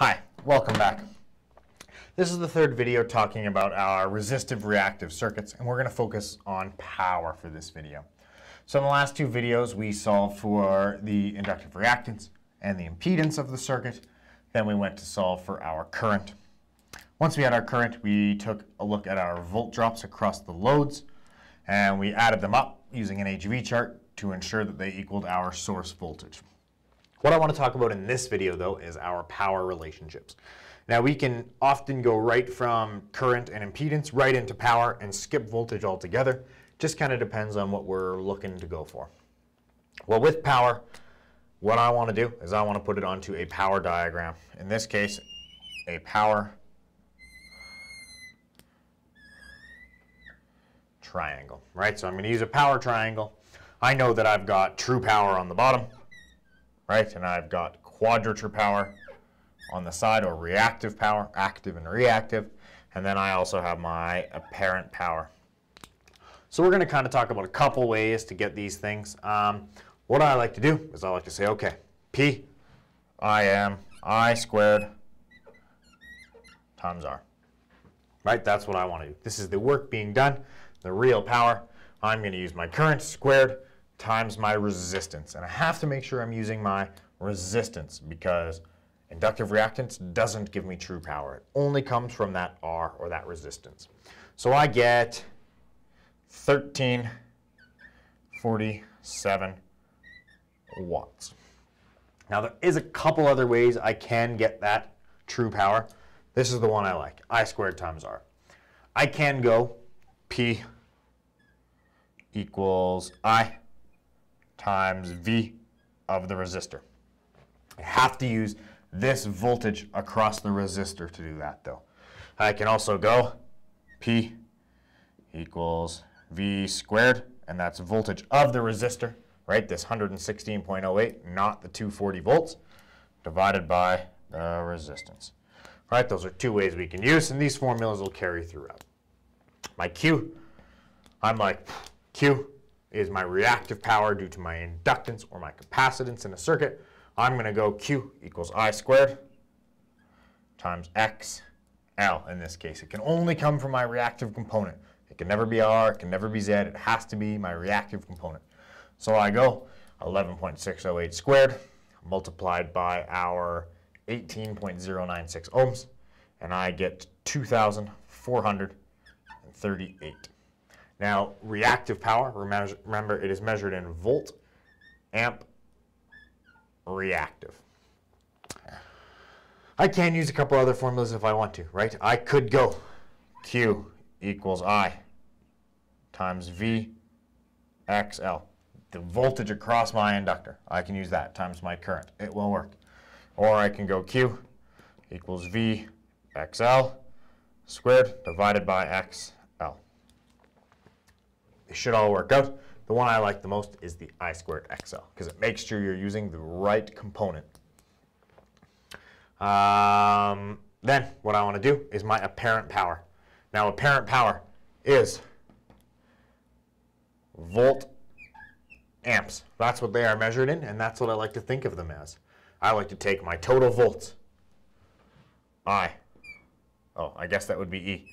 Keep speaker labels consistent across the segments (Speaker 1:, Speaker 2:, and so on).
Speaker 1: Hi, welcome back. This is the third video talking about our resistive reactive circuits, and we're going to focus on power for this video. So in the last two videos, we solved for the inductive reactance and the impedance of the circuit. Then we went to solve for our current. Once we had our current, we took a look at our volt drops across the loads, and we added them up using an HV chart to ensure that they equaled our source voltage. What I want to talk about in this video, though, is our power relationships. Now, we can often go right from current and impedance right into power and skip voltage altogether. Just kind of depends on what we're looking to go for. Well, with power, what I want to do is I want to put it onto a power diagram. In this case, a power triangle, right? So I'm going to use a power triangle. I know that I've got true power on the bottom, right? And I've got quadrature power on the side, or reactive power, active and reactive. And then I also have my apparent power. So we're going to kind of talk about a couple ways to get these things. Um, what I like to do is I like to say, okay, P, I am I squared times R. Right, that's what I want to do. This is the work being done, the real power. I'm going to use my current squared times my resistance. And I have to make sure I'm using my resistance because inductive reactance doesn't give me true power. It only comes from that R or that resistance. So I get 1347 watts. Now there is a couple other ways I can get that true power. This is the one I like, I squared times R. I can go P equals I times V of the resistor. I have to use this voltage across the resistor to do that though. I can also go P equals V squared, and that's voltage of the resistor, right? This 116.08, not the 240 volts, divided by the resistance. Right, those are two ways we can use, and these formulas will carry throughout. My Q, I'm like, Q is my reactive power due to my inductance or my capacitance in a circuit. I'm going to go Q equals I squared times X L in this case. It can only come from my reactive component. It can never be R, it can never be Z, it has to be my reactive component. So I go 11.608 squared multiplied by our 18.096 ohms, and I get 2,438. Now, reactive power, remember it is measured in volt, amp, reactive. I can use a couple other formulas if I want to, right? I could go Q equals I times V XL. The voltage across my inductor. I can use that times my current. It will work. Or I can go Q equals V XL squared divided by XL. It should all work out. The one I like the most is the I squared XL because it makes sure you're using the right component. Um, then what I want to do is my apparent power. Now apparent power is volt amps. That's what they are measured in, and that's what I like to think of them as. I like to take my total volts, I, oh, I guess that would be E,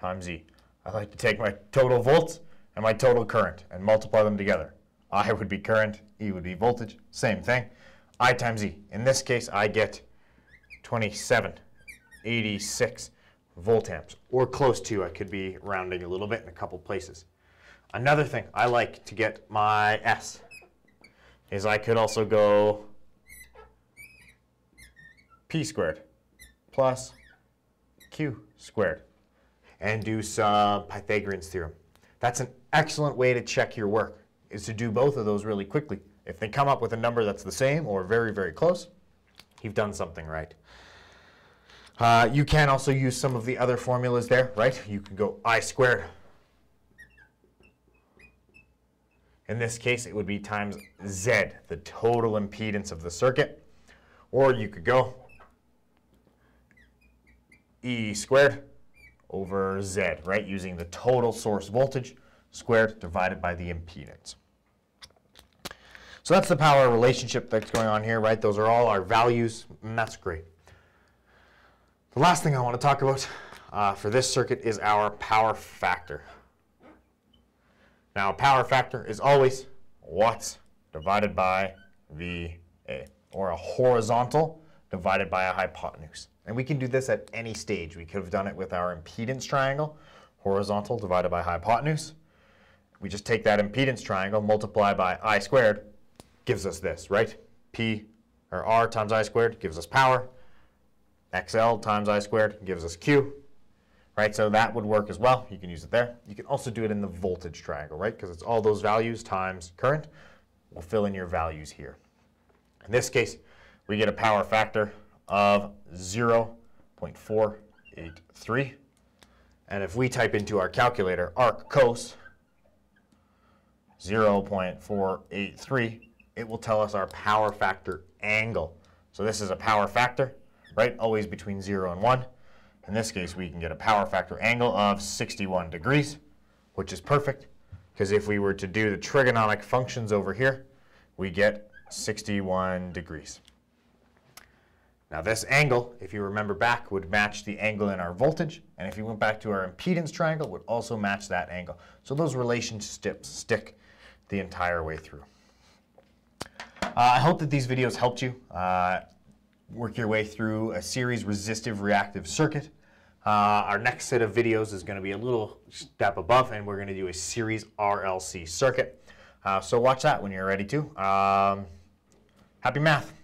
Speaker 1: times E. I like to take my total volts and my total current and multiply them together. I would be current, E would be voltage, same thing. I times E. In this case, I get 2786 volt amps, or close to. I could be rounding a little bit in a couple places. Another thing I like to get my S is I could also go P squared plus Q squared and do some Pythagorean's theorem. That's an excellent way to check your work, is to do both of those really quickly. If they come up with a number that's the same or very, very close, you've done something right. Uh, you can also use some of the other formulas there, right? You can go I squared. In this case, it would be times Z, the total impedance of the circuit. Or you could go E squared over Z, right? Using the total source voltage squared divided by the impedance. So that's the power relationship that's going on here, right? Those are all our values, and that's great. The last thing I want to talk about uh, for this circuit is our power factor. Now, power factor is always watts divided by VA, or a horizontal divided by a hypotenuse. And we can do this at any stage. We could have done it with our impedance triangle, horizontal divided by hypotenuse. We just take that impedance triangle, multiply by I squared, gives us this, right? P or R times I squared gives us power. XL times I squared gives us Q, right? So that would work as well. You can use it there. You can also do it in the voltage triangle, right? Because it's all those values times current. We'll fill in your values here. In this case, we get a power factor of 0.483. And if we type into our calculator arc cos 0.483, it will tell us our power factor angle. So this is a power factor, right? Always between 0 and 1. In this case, we can get a power factor angle of 61 degrees, which is perfect, because if we were to do the trigonomic functions over here, we get 61 degrees. Now this angle, if you remember back, would match the angle in our voltage, and if you went back to our impedance triangle, would also match that angle. So those relationships stick the entire way through. Uh, I hope that these videos helped you uh, work your way through a series resistive reactive circuit. Uh, our next set of videos is going to be a little step above, and we're going to do a series RLC circuit. Uh, so watch that when you're ready to. Um, happy math.